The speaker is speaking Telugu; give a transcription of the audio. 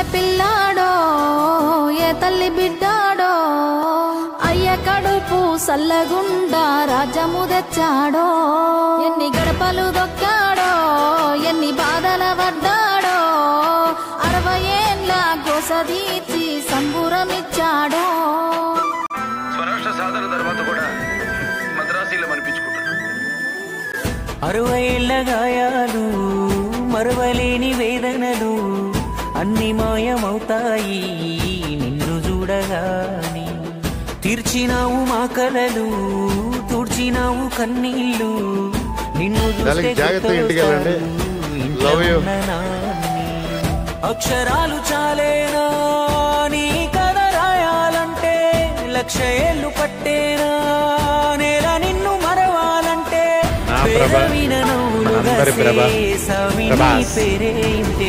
పల్లె పిల్లాడో ఏ తల్లి బిడ్డాడో అయ్య కడుపు సల్లగుండా రాజ్యము తెచ్చాడో ఎన్ని గడపలు దొక్కాడో ఎన్ని బాధల పడ్డాడో అరవై ఏండ్ల గోసదీచి సంబురమిచ్చాడో. స్వరాష్ట్ర సాధన తర్వాత కూడా మద్రాసీలో అనిపించుకుంటున్నాను అరవై ఏళ్ళ గాయాలు మరవలేని వేదనలు అన్ని మాయమవుతాయి నిన్ను చూడగాని తీర్చినావు మా కలలు తుడిచినావు కన్నీళ్ళు నిన్ను. అక్షరాలు చాలేనా నీ కథ రాయాలంటే లక్ష ఏళ్ళు పట్టేనా నేల నిన్ను మరవాలంటే ఆ ప్రభ. పేదవిన నవ్వులుగా మనందరి ప్రభ. చేసావి నీ ప్రభాస్. పేరే ఇంతే